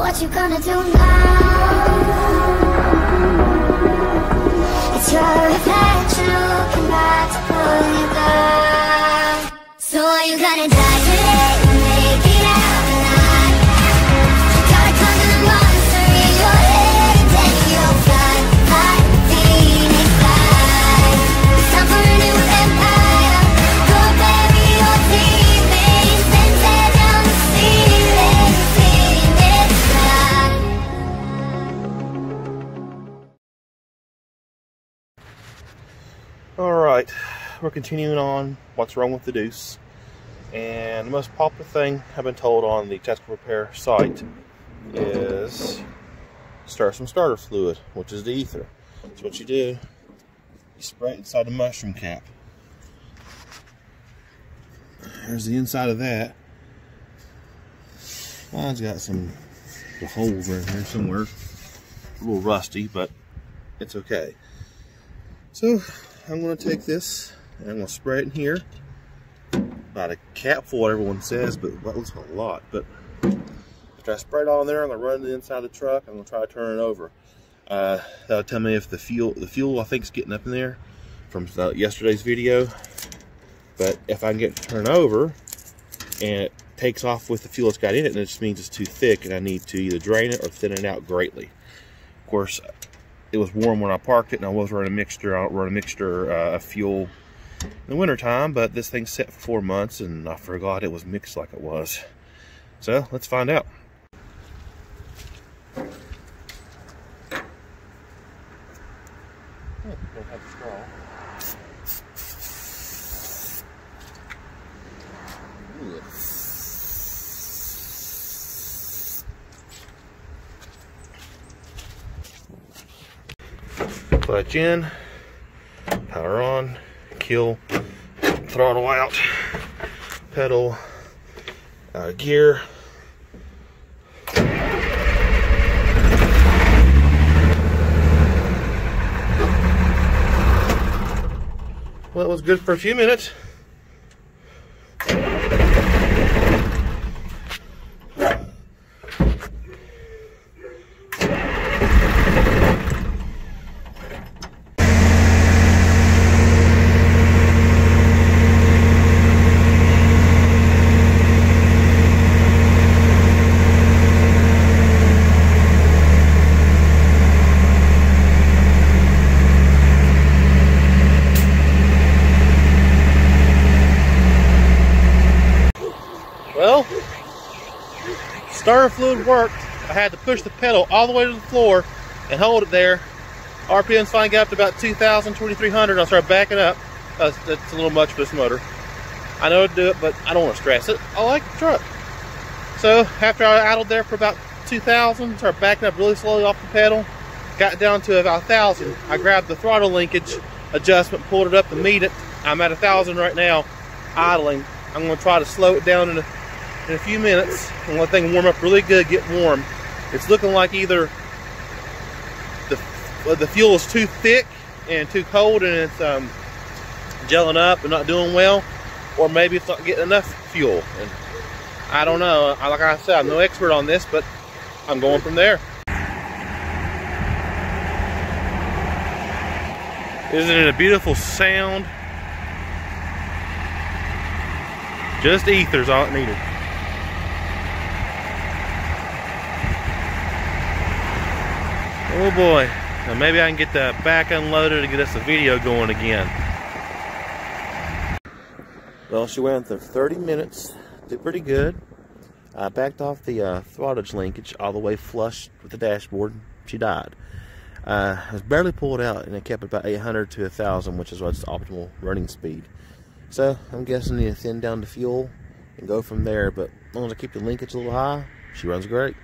what you gonna do now? It's your reflection looking back to pull you down. So are you gonna die Alright, we're continuing on what's wrong with the Deuce. And the most popular thing I've been told on the tactical repair site is stir some starter fluid, which is the ether. So what you do, you spray it inside the mushroom cap. There's the inside of that. Mine's got some holes in here somewhere. A little rusty, but it's okay. So I'm going to take this and I'm going to spray it in here. About a capful, what everyone says, but that looks a lot. But after I spray it in there, I'm going to run it the inside of the truck. I'm going to try to turn it over. Uh, that'll tell me if the fuel, the fuel I think is getting up in there from the, yesterday's video. But if I can get it to turn over and it takes off with the fuel it's got in it, then it just means it's too thick and I need to either drain it or thin it out greatly. Of course, it was warm when I parked it and I was running a mixture I don't run a mixture uh, of fuel in the wintertime but this thing set for four months and I forgot it was mixed like it was. So let's find out clutch in, power on, kill, throttle out, pedal, of gear. Well, it was good for a few minutes. Well, starter fluid worked. I had to push the pedal all the way to the floor and hold it there. RPMs finally got up to about 2,000, 2,300. I started backing up. Uh, that's, that's a little much for this motor. I know to do it, but I don't want to stress it. I like the truck. So after I idled there for about 2,000, started backing up really slowly off the pedal, got down to about 1,000. I grabbed the throttle linkage adjustment, pulled it up to meet it. I'm at 1,000 right now, idling. I'm going to try to slow it down in a, in a few minutes and let thing warm up really good, get warm. It's looking like either the, the fuel is too thick and too cold and it's um, gelling up and not doing well, or maybe it's not getting enough fuel. And I don't know. Like I said, I'm no expert on this, but I'm going from there. Isn't it a beautiful sound? Just ether's all it needed. Oh boy. Now maybe I can get that back unloaded and get us a video going again. Well, she went for 30 minutes. Did pretty good. I backed off the uh, throttlage linkage all the way flush with the dashboard. She died. Uh, I was barely pulled out and it kept about 800 to 1,000, which is what's the optimal running speed. So I'm guessing you thin down the fuel and go from there. But as long as I keep the linkage a little high, she runs great.